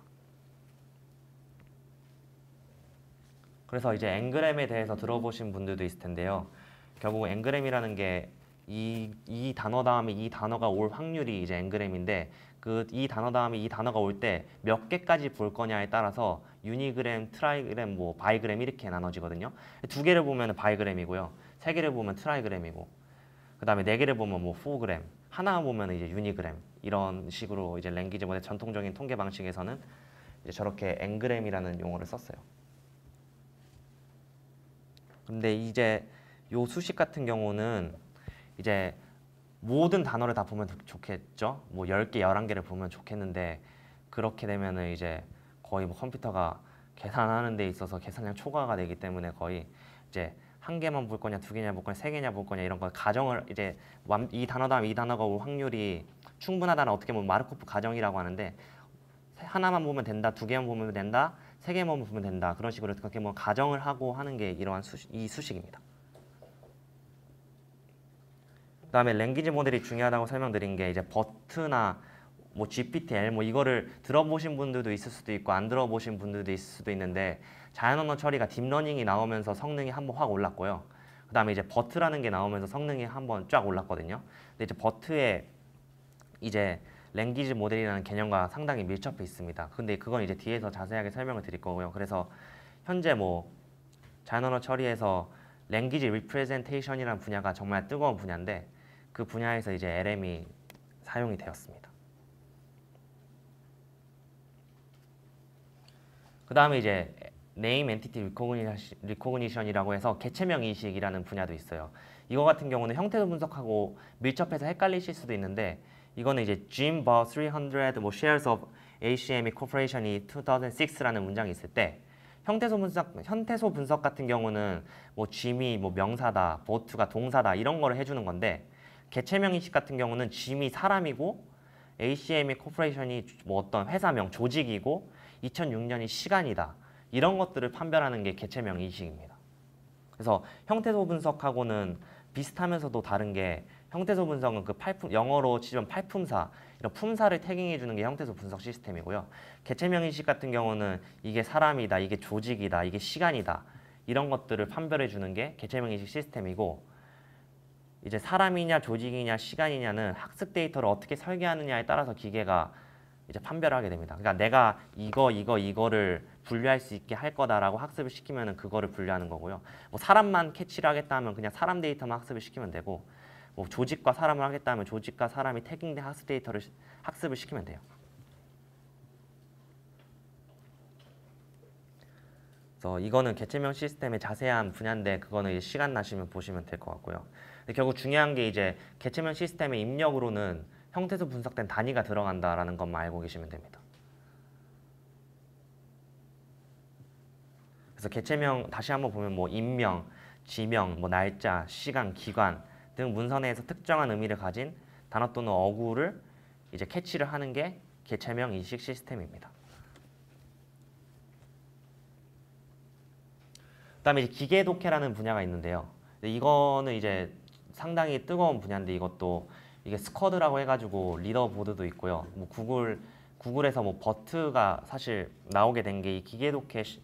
그래서 이제 n-gram에 대해서 들어보신 분들도 있을 텐데요. 결국 n-gram이라는 게 이, 이 단어 다음에 이 단어가 올 확률이 이제 n-gram인데 그 이 단어 다음에 이 단어가 올 때 몇 개까지 볼 거냐에 따라서 unigram, trigram, 뭐 bigram 이렇게 나눠지거든요. 두 개를 보면 bigram이고요. 세 개를 보면 trigram이고 그 다음에 네 개를 보면 뭐 4-gram, 하나 보면 이제 unigram 이런 식으로 이제 language model 전통적인 통계 방식에서는 이제 저렇게 n-gram이라는 용어를 썼어요. 근데 이제 요 수식 같은 경우는 이제 모든 단어를 다 보면 좋겠죠. 뭐 10개, 11개를 보면 좋겠는데 그렇게 되면은 이제 거의 뭐 컴퓨터가 계산하는 데 있어서 계산량 초과가 되기 때문에 거의 이제 한 개만 볼 거냐, 두 개냐 볼 거냐, 세 개냐 볼 거냐 이런 거 가정을 이제 완- 이 단어 다음 이 단어가 올 확률이 충분하다는 어떻게 보면 마르코프 가정이라고 하는데 하나만 보면 된다, 두 개만 보면 된다, 세 개만 보면 된다 그런 식으로 그렇게 뭐 가정을 하고 하는 게 이러한 수식, 이 수식입니다. 그다음에 랭귀지 모델이 중요하다고 설명드린 게 이제 버트나 뭐 GPT, ELMo 이거를 들어보신 분들도 있을 수도 있고 안 들어보신 분들도 있을 수도 있는데 자연 언어 처리가 딥러닝이 나오면서 성능이 한번 확 올랐고요. 그다음에 이제 BERT라는 게 나오면서 성능이 한번 쫙 올랐거든요. 근데 이제 BERT에 이제 language model이라는 개념과 상당히 밀접해 있습니다. 근데 그건 이제 뒤에서 자세하게 설명을 드릴 거고요. 그래서 현재 뭐 자연 언어 처리에서 language representation이라는 분야가 정말 뜨거운 분야인데 그 분야에서 이제 LM이 사용이 되었습니다. 그 다음에 이제 Name Entity Recognition이라고 해서 개체명 인식이라는 분야도 있어요. 이거 같은 경우는 형태도 분석하고 밀접해서 헷갈리실 수도 있는데 이거는 이제 Jim Bar 300 뭐 shares of ACME Corporation이 2006라는 문장이 있을 때 형태소 분석 형태소 분석 같은 경우는 뭐 Jim이 뭐 명사다, 버트가 동사다 이런 거를 해주는 건데 개체명 인식 같은 경우는 Jim이 사람이고 ACME Corporation이 뭐 어떤 회사명 조직이고 2006년이 시간이다 이런 것들을 판별하는 게 개체명 인식입니다. 그래서 형태소 분석하고는 비슷하면서도 다른 게 형태소 분석은 그 팔품 영어로 치면 팔품사 이런 품사를 태깅해 주는 게 형태소 분석 시스템이고요. 개체명 인식 같은 경우는 이게 사람이다, 이게 조직이다, 이게 시간이다 이런 것들을 판별해 주는 게 개체명 인식 시스템이고 이제 사람이냐 조직이냐 시간이냐는 학습 데이터를 어떻게 설계하느냐에 따라서 기계가 이제 판별하게 됩니다. 그러니까 내가 이거 이거 이거를 분류할 수 있게 할 거다라고 학습을 시키면은 그거를 분류하는 거고요. 뭐 사람만 catch를 하겠다 하면 그냥 사람 데이터만 학습을 시키면 되고 뭐 조직과 사람을 하겠다 하면 조직과 사람이 tagging된 학습 데이터를 시- 학습을 시키면 돼요. 그래서 이거는 개체명 시스템의 자세한 분야인데 그거는 시간 나시면 보시면 될 것 같고요. 결국 중요한 게 이제 개체명 시스템의 입력으로는 형태소 분석된 단위가 들어간다라는 것만 알고 계시면 됩니다. 그래서 개체명 다시 한번 보면 뭐 인명, 지명, 뭐 날짜, 시간, 기관 등 문서 내에서 특정한 의미를 가진 단어 또는 어구를 이제 캐치를 하는 게 개체명 인식 시스템입니다. 그다음에 기계 독해라는 분야가 있는데요. 이거는 이제 상당히 뜨거운 분야인데 이것도 이게 SQuAD라고 해가지고 leaderboard도 있고요. 뭐 구글 구글에서 뭐 BERT가 사실 나오게 된 게 이 기계 독해 시-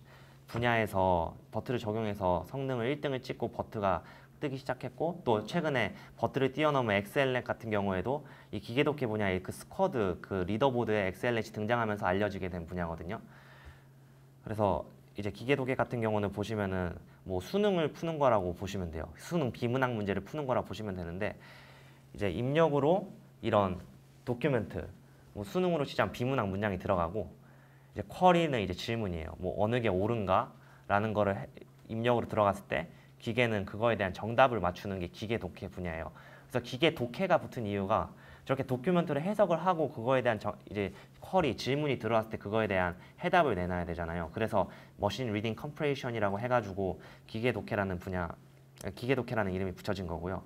분야에서 BERT를 적용해서 성능을 1등을 찍고 BERT가 뜨기 시작했고 또 최근에 BERT를 뛰어넘은 XLNet 같은 경우에도 이 기계 독해 분야의 그 SQuAD 그 leaderboard에 XLNet이 등장하면서 알려지게 된 분야거든요. 그래서 이제 기계 독해 같은 경우는 보시면은 뭐 수능을 푸는 거라고 보시면 돼요. 수능 비문학 문제를 푸는 거라고 보시면 되는데 이제 입력으로 이런 도큐멘트 뭐 수능으로 치자면 비문학 문장이 들어가고 이제 쿼리는 이제 질문이에요. 뭐 어느 게 옳은가라는 거를 해- 입력으로 들어갔을 때 기계는 그거에 대한 정답을 맞추는 게 기계 독해 분야예요. 그래서 기계 독해가 붙은 이유가 저렇게 도큐멘트를 해석을 하고 그거에 대한 정- 이제 query 질문이 들어왔을 때 그거에 대한 해답을 내놔야 되잖아요. 그래서 machine reading comprehension이라고 해가지고 기계 독해라는 분야 기계 독해라는 이름이 붙여진 거고요.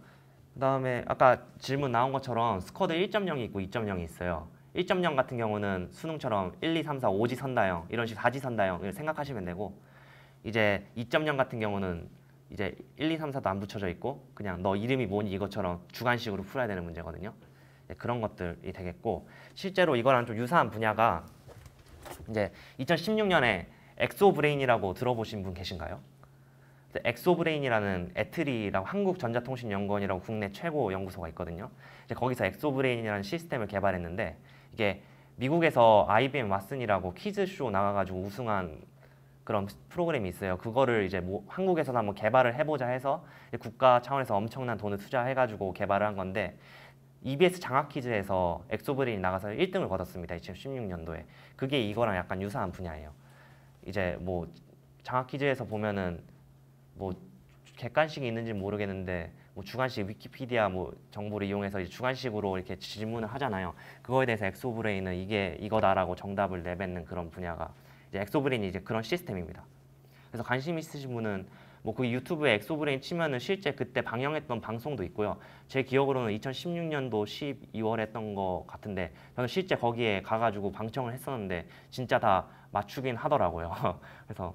그 다음에 아까 질문 나온 것처럼 SQuAD 1.0이 있고 2.0이 있어요. 1.0 같은 경우는 수능처럼 1, 2, 3, 4, 5지 선다형 이런 식 4지 선다형을 생각하시면 되고 이제 2.0 같은 경우는 이제 1, 2, 3, 4도 안 붙여져 있고 그냥 너 이름이 뭐니 이것처럼 주관식으로 풀어야 되는 문제거든요. 네, 그런 것들이 되겠고 실제로 이거랑 좀 유사한 분야가 이제 2016년에 엑소브레인이라고 들어보신 분 계신가요? 네, 엑소브레인이라는 ETRI라고 한국전자통신연구원이라고 국내 최고 연구소가 있거든요. 이제 거기서 엑소브레인이라는 시스템을 개발했는데 이게 미국에서 IBM 왓슨이라고 퀴즈쇼 나가가지고 우승한 그런 프로그램이 있어요. 그거를 이제 뭐 한국에서도 한번 개발을 해보자 해서 국가 차원에서 엄청난 돈을 투자해가지고 개발을 한 건데 EBS 장학 퀴즈에서 엑소브레인이 나가서 1등을 거뒀습니다. 2016년도에. 그게 이거랑 약간 유사한 분야예요. 이제 뭐 장학 퀴즈에서 보면은 뭐 객관식이 있는지 모르겠는데 뭐 주관식 위키피디아 뭐 정보를 이용해서 주관식으로 이렇게 질문을 하잖아요. 그거에 대해서 엑소브레인은 이게 이거다라고 정답을 내뱉는 그런 분야가 이제 엑소브레인이 이제 그런 시스템입니다. 그래서 관심 있으신 분은 뭐 그 유튜브에 엑소브레인 치면은 실제 그때 방영했던 방송도 있고요. 제 기억으로는 2016년도 12월 했던 거 같은데 저는 실제 거기에 가가지고 방청을 했었는데 진짜 다 맞추긴 하더라고요. 그래서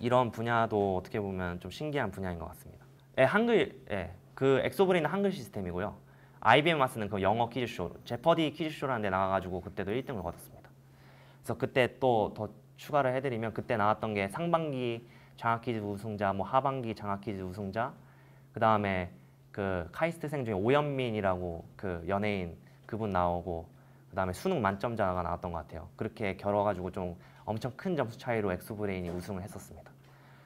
이런 분야도 어떻게 보면 좀 신기한 분야인 것 같습니다. 예, 한글, 예, 그 엑소브레인은 한글 시스템이고요. IBM 왓슨은 그 영어 퀴즈쇼, 제퍼디 퀴즈쇼라는 데 나가가지고 그때도 1등을 거뒀습니다. 그래서 그때 또 더 추가를 해드리면 그때 나왔던 게 상반기 장학 퀴즈 우승자, 뭐 하반기 장학 퀴즈 우승자, 그 다음에 그 카이스트생 중에 오현민이라고 그 연예인 그분 나오고 그 다음에 수능 만점자가 나왔던 것 같아요. 그렇게 겨뤄가지고 좀 엄청 큰 점수 차이로 엑소브레인이 우승을 했었습니다.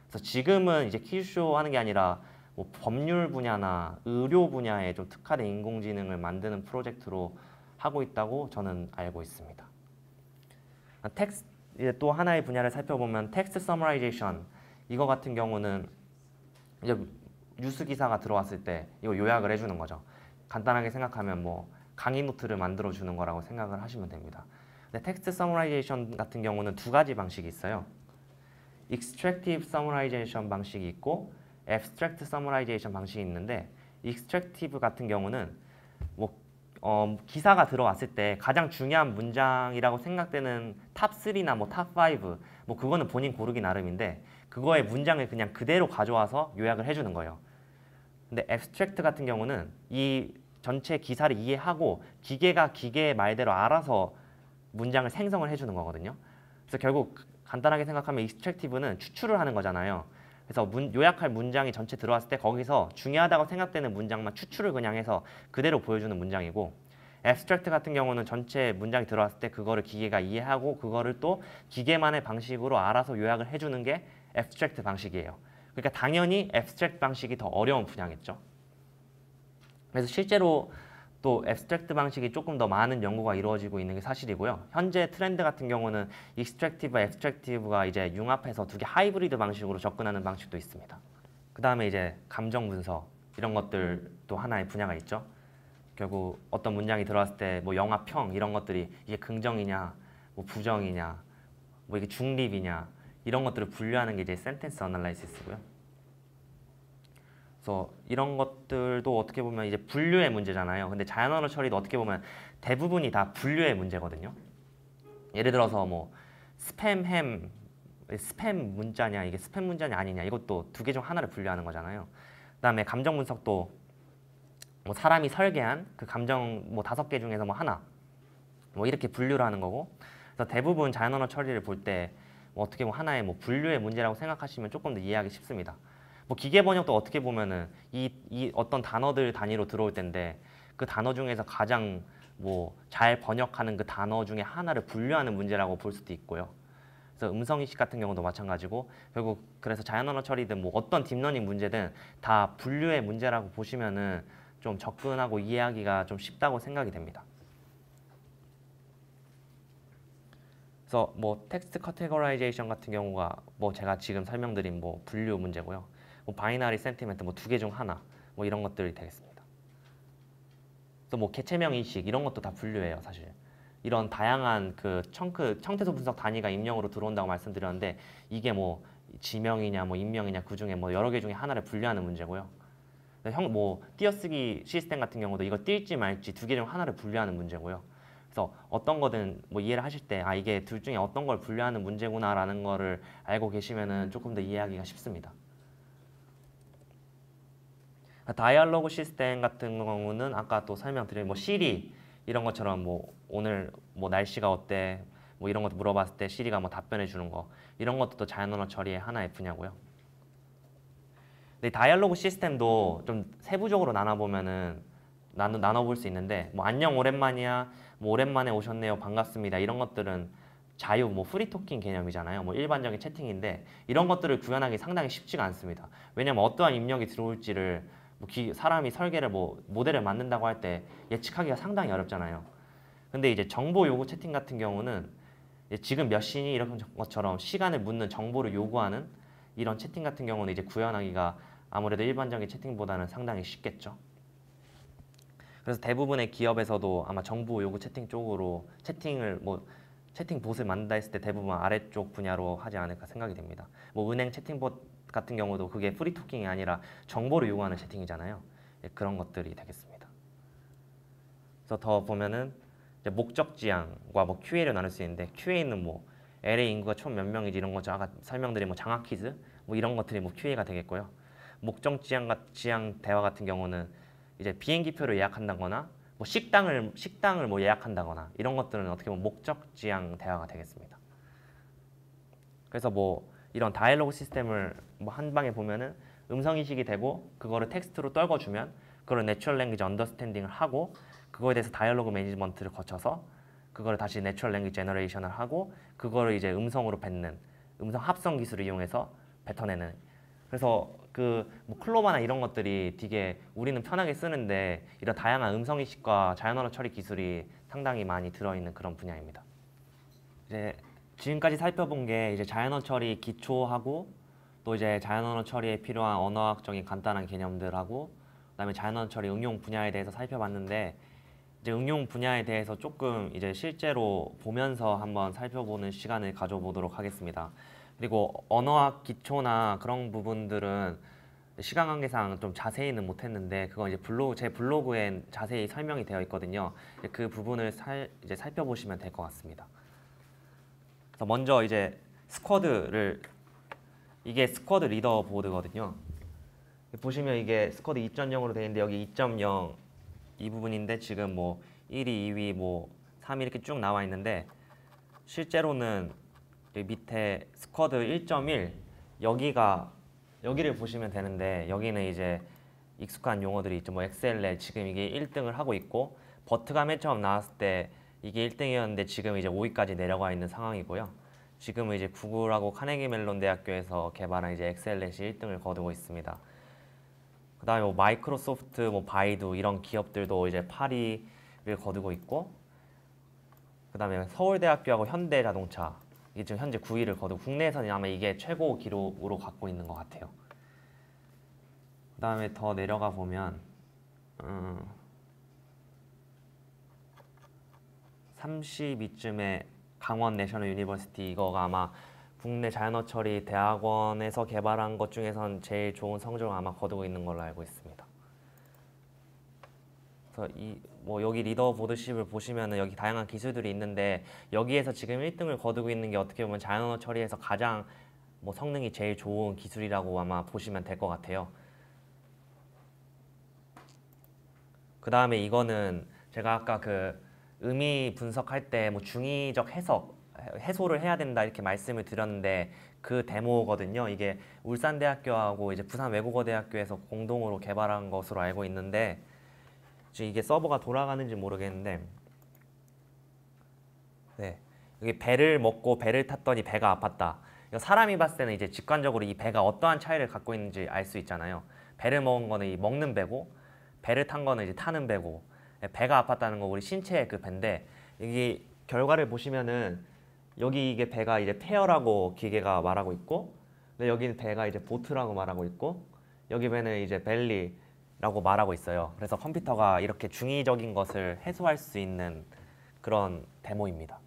그래서 지금은 이제 퀴즈쇼 하는 게 아니라 뭐 법률 분야나 의료 분야에 좀 특화된 인공지능을 만드는 프로젝트로 하고 있다고 저는 알고 있습니다. 텍스 이제 또 하나의 분야를 살펴보면 text summarization 이거 같은 경우는 이제 뉴스 기사가 들어왔을 때 이거 요약을 해주는 거죠. 간단하게 생각하면 뭐 강의 노트를 만들어 주는 거라고 생각을 하시면 됩니다. 근데 text summarization 같은 경우는 두 가지 방식이 있어요. extractive summarization 방식이 있고 abstract summarization 방식이 있는데 extractive 같은 경우는 뭐 어, 기사가 들어왔을 때 가장 중요한 문장이라고 생각되는 top 3나 뭐 top 5, 뭐 그거는 본인 고르기 나름인데 그거의 문장을 그냥 그대로 가져와서 요약을 해주는 거예요. 근데 abstract 같은 경우는 이 전체 기사를 이해하고 기계가 기계의 말대로 알아서 문장을 생성을 해주는 거거든요. 그래서 결국 간단하게 생각하면 extractive는 추출을 하는 거잖아요. 그래서 문, 요약할 문장이 전체 들어왔을 때 거기서 중요하다고 생각되는 문장만 추출을 그냥 해서 그대로 보여주는 문장이고 abstract 같은 경우는 전체 문장이 들어왔을 때 그거를 기계가 이해하고 그거를 또 기계만의 방식으로 알아서 요약을 해주는 게 abstract 방식이에요. 그러니까 당연히 abstract 방식이 더 어려운 분야겠죠. 그래서 실제로 또 앱스트랙트 방식이 조금 더 많은 연구가 이루어지고 있는 게 사실이고요. 현재 트렌드 같은 경우는 extractive, abstractive가 이제 융합해서 두 개 하이브리드 방식으로 접근하는 방식도 있습니다. 그 다음에 이제 감정 분석 이런 것들도 하나의 분야가 있죠. 결국 어떤 문장이 들어왔을 때 뭐 영화 평 이런 것들이 이게 긍정이냐, 뭐 부정이냐, 뭐 이게 중립이냐 이런 것들을 분류하는 게 이제 sentence analysis고요. 그래서 이런 것들도 어떻게 보면 이제 분류의 문제잖아요. 근데 자연 언어 처리도 어떻게 보면 대부분이 다 분류의 문제거든요. 예를 들어서 뭐 스팸 햄 스팸 문자냐 이게 스팸 문자냐 아니냐 이것도 두 개 중 하나를 분류하는 거잖아요. 그다음에 감정 분석도 뭐 사람이 설계한 그 감정 뭐 다섯 개 중에서 뭐 하나 뭐 이렇게 분류를 하는 거고 그래서 대부분 자연 언어 처리를 볼때 뭐 어떻게 보면 하나의 뭐 분류의 문제라고 생각하시면 조금 더 이해하기 쉽습니다. 뭐 기계 번역도 어떻게 보면은 이, 이 어떤 단어들 단위로 들어올 텐데 그 단어 중에서 가장 뭐 잘 번역하는 그 단어 중에 하나를 분류하는 문제라고 볼 수도 있고요. 그래서 음성 인식 같은 경우도 마찬가지고 결국 그래서 자연 언어 처리든 뭐 어떤 딥러닝 문제든 다 분류의 문제라고 보시면은 좀 접근하고 이해하기가 좀 쉽다고 생각이 됩니다. 그래서 뭐 text categorization 같은 경우가 뭐 제가 지금 설명드린 뭐 분류 문제고요. 뭐 바이너리 센티멘트 뭐 두 개 중 하나 뭐 이런 것들이 되겠습니다. 그래서 뭐 개체명 인식 이런 것도 다 분류해요 사실. 이런 다양한 그 청크 청태소 분석 단위가 임명으로 들어온다고 말씀드렸는데 이게 뭐 지명이냐 뭐 인명이냐 그 중에 뭐 여러 개 중에 하나를 분류하는 문제고요. 형 뭐 띄어쓰기 시스템 같은 경우도 이거 띄지 말지 두 개 중 하나를 분류하는 문제고요. 그래서 어떤 거든 뭐 이해를 하실 때 아 이게 둘 중에 어떤 걸 분류하는 문제구나라는 거를 알고 계시면은 조금 더 이해하기가 쉽습니다. dialogue system 같은 경우는 아까 또 설명드린 뭐 시리 이런 것처럼 뭐 오늘 뭐 날씨가 어때 뭐 이런 것도 물어봤을 때 시리가 뭐 답변해 주는 거 이런 것도 또 자연 언어 처리의 하나의 분야고요. 근데 dialogue system도 좀 세부적으로 나눠 보면은 나눠 나눠 볼 수 있는데 뭐 안녕 오랜만이야 뭐 오랜만에 오셨네요 반갑습니다 이런 것들은 자유, 뭐 free talking 개념이잖아요. 뭐 일반적인 채팅인데 이런 것들을 구현하기 상당히 쉽지가 않습니다. 왜냐하면 어떠한 입력이 들어올지를 뭐 기- 사람이 설계를 뭐 모델을 만든다고 할 때 예측하기가 상당히 어렵잖아요. 근데 이제 정보 요구 채팅 같은 경우는 지금 몇 시니 이런 것처럼 시간을 묻는 정보를 요구하는 이런 채팅 같은 경우는 이제 구현하기가 아무래도 일반적인 채팅보다는 상당히 쉽겠죠. 그래서 대부분의 기업에서도 아마 정보 요구 채팅 쪽으로 채팅을 뭐 채팅 봇을 만든다 했을 때 대부분 아래쪽 분야로 하지 않을까 생각이 됩니다. 뭐 은행 채팅봇 같은 경우도 그게 프리토킹이 아니라 정보를 요구하는 채팅이잖아요. 예, 그런 것들이 되겠습니다. 그래서 더 보면은 이제 목적 지향과 뭐 QA를 나눌 수 있는데 QA는 뭐 LA 인구가 총 몇 명이지 이런 거죠. 아까 설명드린 뭐 장학 퀴즈 뭐 이런 것들이 뭐 QA가 되겠고요. 목적 지향 같 지향 대화 같은 경우는 이제 비행기표를 예약한다거나 뭐 식당을 식당을 뭐 예약한다거나 이런 것들은 어떻게 보면 목적 지향 대화가 되겠습니다. 그래서 뭐 이런 dialogue system을 뭐 한 방에 보면은 음성 인식이 되고 그거를 텍스트로 떨궈주면 그걸 natural language understanding을 하고 그거에 대해서 dialogue management를 거쳐서 그거를 다시 natural language generation을 하고 그거를 이제 음성으로 뱉는 음성 합성 기술을 이용해서 뱉어내는 그래서 그뭐 클로바나 이런 것들이 되게 우리는 편하게 쓰는데 이런 다양한 음성 인식과 자연 언어 처리 기술이 상당히 많이 들어있는 그런 분야입니다. 이제 지금까지 살펴본 게 이제 자연 언어 처리 기초하고 또 이제 자연 언어 처리에 필요한 언어학적인 간단한 개념들하고 그다음에 자연 언어 처리 응용 분야에 대해서 살펴봤는데 이제 응용 분야에 대해서 조금 이제 실제로 보면서 한번 살펴보는 시간을 가져보도록 하겠습니다. 그리고 언어학 기초나 그런 부분들은 시간 관계상 좀 자세히는 못했는데 그건 이제 블로그 제 블로그에 자세히 설명이 되어 있거든요. 그 부분을 살 이제 살펴보시면 될 것 같습니다. 그래서 먼저 이제 SQuAD를 이게 SQuAD leaderboard거든요. 보시면 이게 SQuAD 2.0으로 되어 있는데 여기 2.0 이 부분인데 지금 뭐 1위, 2위, 뭐 3위 이렇게 쭉 나와 있는데 실제로는 밑에 SQuAD 1.1 여기가 여기를 보시면 되는데 여기는 이제 익숙한 용어들이 있죠. 뭐 엑셀에 지금 이게 1등을 하고 있고 버트가 맨 처음 나왔을 때 이게 1등이었는데 지금 이제 5위까지 내려가 있는 상황이고요. 지금은 이제 구글하고 카네기 멜론 대학교에서 개발한 이제 엑셀렛이 1등을 거두고 있습니다. 그다음에 뭐 마이크로소프트, 뭐 바이두 이런 기업들도 이제 8위를 거두고 있고 그다음에 서울대학교하고 현대자동차 이게 지금 현재 9위를 거두고 국내에서는 아마 이게 최고 기록으로 갖고 있는 것 같아요. 그 다음에 더 내려가 보면 음, 32쯤에 Kangwon National University 이거가 아마 국내 자연어 처리 대학원에서 개발한 것 중에선 제일 좋은 성적을 아마 거두고 있는 걸로 알고 있습니다. 그래서 이 뭐 여기 leaderboard십을 보시면은 여기 다양한 기술들이 있는데 여기에서 지금 1등을 거두고 있는 게 어떻게 보면 자연어 처리에서 가장 뭐 성능이 제일 좋은 기술이라고 아마 보시면 될 것 같아요. 그 다음에 이거는 제가 아까 그 의미 분석할 때 뭐 중의적 해석 해소를 해야 된다 이렇게 말씀을 드렸는데 그 데모거든요. 이게 울산대학교하고 이제 부산외국어대학교에서 공동으로 개발한 것으로 알고 있는데 지금 이게 서버가 돌아가는지 모르겠는데 네 여기 배를 먹고 배를 탔더니 배가 아팠다. 사람이 봤을 때는 이제 직관적으로 이 배가 어떠한 차이를 갖고 있는지 알 수 있잖아요. 배를 먹은 거는 이 먹는 배고 배를 탄 거는 이제 타는 배고 네, 배가 아팠다는 거 우리 신체의 그 배인데 여기 결과를 보시면은 여기 이게 배가 이제 페어라고 기계가 말하고 있고 근데 여기는 배가 이제 보트라고 말하고 있고 여기 배는 이제 벨리 라고 말하고 있어요. 그래서 컴퓨터가 이렇게 중의적인 것을 해소할 수 있는 그런 데모입니다.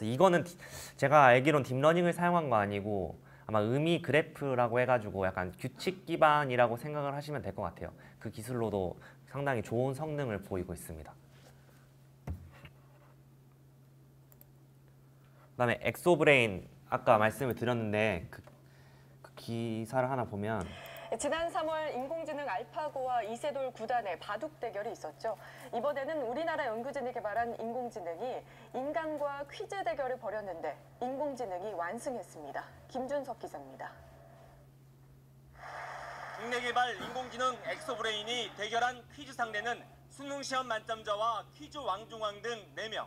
이거는 디- 제가 알기론 딥러닝을 사용한 거 아니고 아마 의미 그래프라고 해가지고 약간 규칙 기반이라고 생각을 하시면 될 것 같아요. 그 기술로도 상당히 좋은 성능을 보이고 있습니다. 그 다음에 엑소브레인 아까 말씀을 드렸는데 그, 그 기사를 하나 보면 지난 3월 인공지능 알파고와 이세돌 9단의 바둑 대결이 있었죠. 이번에는 우리나라 연구진이 개발한 인공지능이 인간과 퀴즈 대결을 벌였는데 인공지능이 완승했습니다. 김준석 기자입니다. 국내 개발 인공지능 엑소브레인이 대결한 퀴즈 상대는 수능 시험 만점자와 퀴즈 왕중왕 등 4명.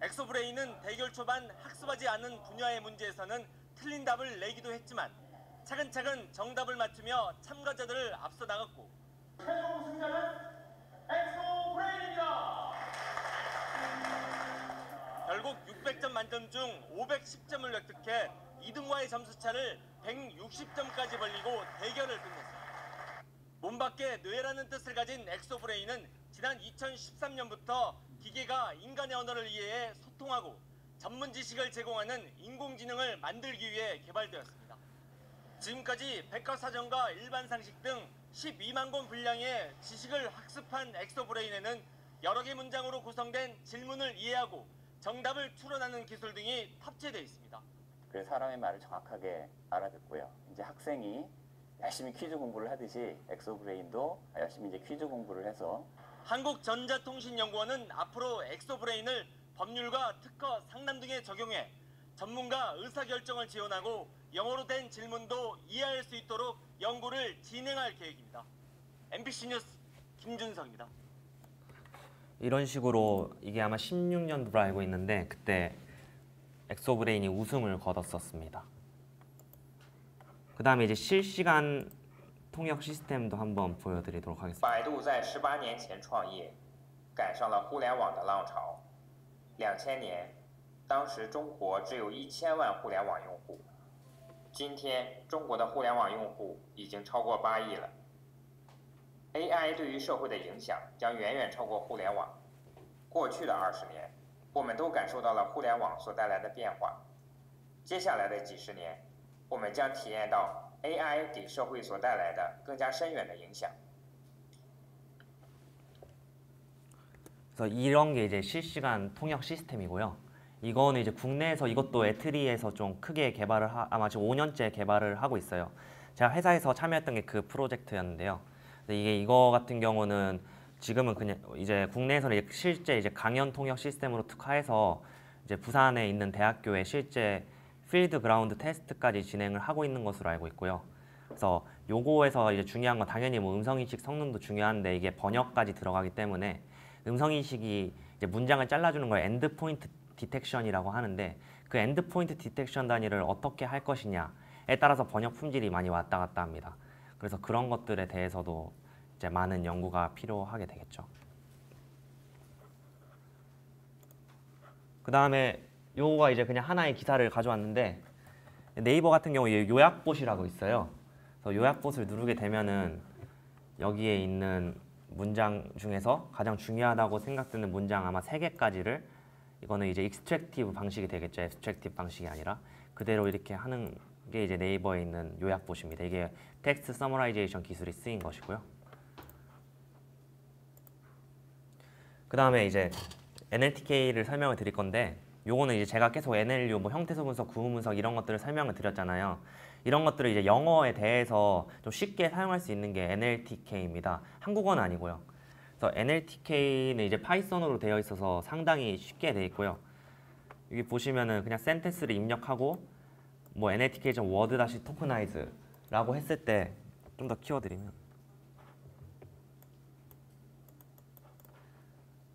엑소브레인은 대결 초반 학습하지 않은 분야의 문제에서는 틀린 답을 내기도 했지만 차근차근 정답을 맞추며 참가자들을 앞서 나갔고 최종 승자는 엑소 브레인입니다. 결국 600점 만점 중 510점을 획득해 2등과의 점수차를 160점까지 벌리고 대결을 끝냈습니다. 몸밖에 뇌라는 뜻을 가진 엑소브레인은 지난 2013년부터 기계가 인간의 언어를 이해해 소통하고 전문 지식을 제공하는 인공지능을 만들기 위해 개발되었습니다. 지금까지 백과사전과 일반 상식 등 12만 권 분량의 지식을 학습한 엑소브레인에는 여러 개 문장으로 구성된 질문을 이해하고 정답을 추론하는 기술 등이 탑재되어 있습니다. 그 사람의 말을 정확하게 알아듣고요. 이제 학생이 열심히 퀴즈 공부를 하듯이 엑소브레인도 열심히 이제 퀴즈 공부를 해서 한국전자통신연구원은 앞으로 엑소브레인을 법률과 특허, 상담 등에 적용해 전문가 의사결정을 지원하고 영어로 된 질문도 이해할 수 있도록 연구를 진행할 계획입니다. MBC 뉴스 김준성입니다. 이런 식으로 이게 아마 16년도로 알고 있는데 그때 엑소브레인이 우승을 거뒀었습니다. 그 다음에 이제 실시간 통역 시스템도 한번 보여드리도록 하겠습니다. 百度在十八年前创业，赶上了互联网的浪潮。两千年，当时中国只有一千万互联网用户， 今天中国的互联网用户已经超过八亿了。AI 对于社会的影响将远远超过互联网。过去的二十年，我们都感受到了互联网所带来的变化。接下来的几十年，我们将体验到 AI 给社会所带来的更加深远的影响。 그래서 이런 게 이제 실시간 통역 시스템이고요. 이거는 이제 국내에서 이것도 ETRI에서 좀 크게 개발을 하, 아마 지금 5년째 개발을 하고 있어요. 제가 회사에서 참여했던 게 그 프로젝트였는데요. 이게 이거 같은 경우는 지금은 그냥 이제 국내에서는 실제 이제 강연 통역 시스템으로 특화해서 이제 부산에 있는 대학교에 실제 필드 그라운드 테스트까지 진행을 하고 있는 것으로 알고 있고요. 그래서 요거에서 이제 중요한 건 당연히 뭐 음성 인식 성능도 중요한데 이게 번역까지 들어가기 때문에 음성 인식이 이제 문장을 잘라주는 걸 end point detection이라고 하는데 그 end point detection 단위를 어떻게 할 것이냐에 따라서 번역 품질이 많이 왔다 갔다 합니다. 그래서 그런 것들에 대해서도 이제 많은 연구가 필요하게 되겠죠. 그 다음에 요거가 이제 그냥 하나의 기사를 가져왔는데 네이버 같은 경우에 요약봇이라고 있어요. 그래서 요약봇을 누르게 되면은 여기에 있는 문장 중에서 가장 중요하다고 생각되는 문장 아마 세 개까지를 이거는 이제 extractive 방식이 되겠죠. abstractive 방식이 아니라 그대로 이렇게 하는 게 이제 네이버에 있는 요약봇입니다. 이게 text summarization 기술이 쓰인 것이고요. 그 다음에 이제 NLTK를 설명을 드릴 건데 요거는 이제 제가 계속 NLU 뭐 형태소 분석, 구문 분석 이런 것들을 설명을 드렸잖아요. 이런 것들을 이제 영어에 대해서 좀 쉽게 사용할 수 있는 게 NLTK입니다. 한국어는 아니고요. 그래서 NLTK는 이제 파이썬으로 되어 있어서 상당히 쉽게 되어 있고요. 여기 보시면은 그냥 센텐스를 입력하고 뭐 NLTK.word 다시 tokenize라고 했을 때 좀 더 키워드리면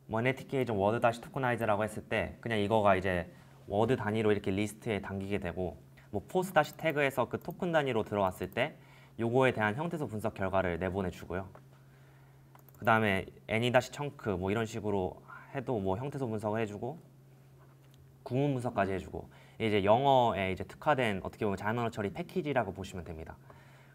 뭐 NLTK.word 다시 tokenize라고 했을 때 그냥 이거가 이제 word 단위로 이렇게 리스트에 담기게 되고 뭐 POS 다시 tag에서 그 토큰 단위로 들어왔을 때 요거에 대한 형태소 분석 결과를 내보내 주고요. 그 다음에 NE 다시 chunk 뭐 이런 식으로 해도 뭐 형태소 분석을 해주고 구문 분석까지 해주고 이제 영어에 이제 특화된 어떻게 보면 자연언어 처리 패키지라고 보시면 됩니다.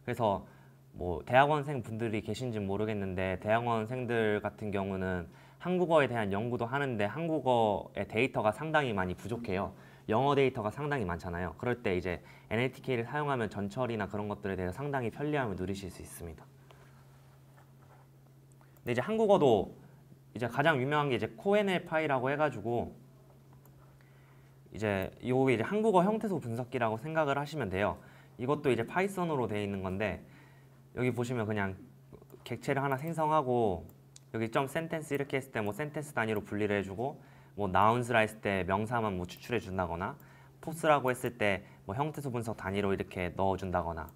그래서 뭐 대학원생 분들이 계신지 모르겠는데 대학원생들 같은 경우는 한국어에 대한 연구도 하는데 한국어의 데이터가 상당히 많이 부족해요. 영어 데이터가 상당히 많잖아요. 그럴 때 이제 NLTK를 사용하면 전처리나 그런 것들에 대해서 상당히 편리함을 누리실 수 있습니다. 근데 이제 한국어도 이제 가장 유명한 게 이제 KoNLPy라고 해가지고 이제 이게 이제 한국어 형태소 분석기라고 생각을 하시면 돼요. 이것도 이제 파이썬으로 되어 있는 건데 여기 보시면 그냥 객체를 하나 생성하고 여기 점 sentence 이렇게 했을 때 뭐 sentence 단위로 분리를 해주고 뭐 nouns라 했을 때 명사만 뭐 추출해 준다거나 POS라고 했을 때 뭐 형태소 분석 단위로 이렇게 넣어 준다거나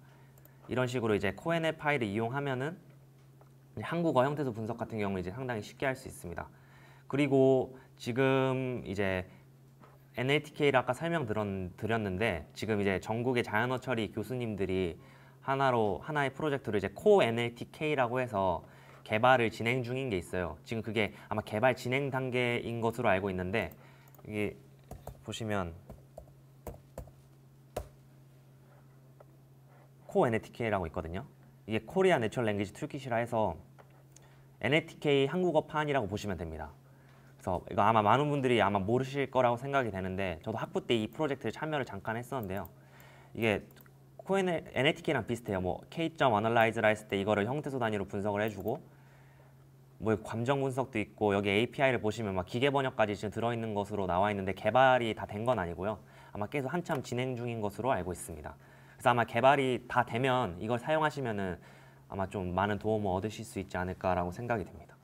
이런 식으로 이제 KoNLPy를 이용하면은 한국어 형태소 분석 같은 경우 이제 상당히 쉽게 할 수 있습니다. 그리고 지금 이제 NLTK를 아까 설명드렸는데 지금 이제 전국의 자연어 처리 교수님들이 하나로 하나의 프로젝트로 이제 KoNLTK라고 해서 개발을 진행 중인 게 있어요. 지금 그게 아마 개발 진행 단계인 것으로 알고 있는데 이게 보시면 KoNLTK라고 있거든요. 이게 Korea Natural Language Toolkit이라 해서 NLTK 한국어판이라고 보시면 됩니다. 그래서 이거 아마 많은 분들이 아마 모르실 거라고 생각이 되는데 저도 학부 때 이 프로젝트에 참여를 잠깐 했었는데요. 이게 코엔 NLTK랑 비슷해요. 뭐 어널라이즈라 했을 때 이거를 형태소 단위로 분석을 해주고 뭐 감정 분석도 있고 여기 API를 보시면 막 기계 번역까지 지금 들어있는 것으로 나와 있는데 개발이 다 된 건 아니고요. 아마 계속 한참 진행 중인 것으로 알고 있습니다. 그래서 아마 개발이 다 되면 이걸 사용하시면은 아마 좀 많은 도움을 얻으실 수 있지 않을까라고 생각이 됩니다.